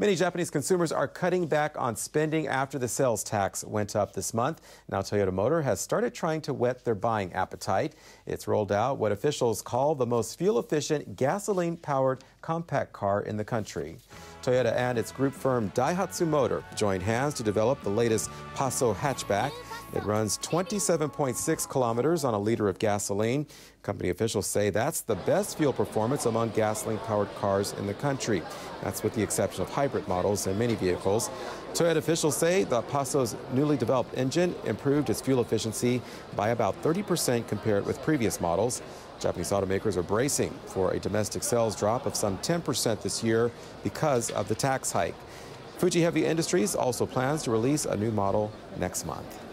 Many Japanese consumers are cutting back on spending after the sales tax went up this month. Now, Toyota Motor has started trying to whet their buying appetite. It's rolled out what officials call the most fuel efficient gasoline powered compact car in the country. Toyota and its group firm Daihatsu Motor joined hands to develop the latest Passo hatchback. It runs 27.6 kilometers on a liter of gasoline. Company officials say that's the best fuel performance among gasoline powered cars in the country. That's with the exception of hybrid models and many vehicles. Toyota officials say the Passo's newly developed engine improved its fuel efficiency by about 30% compared with previous models. Japanese automakers are bracing for a domestic sales drop of some 10% this year because of the tax hike. Fuji Heavy Industries also plans to release a new model next month.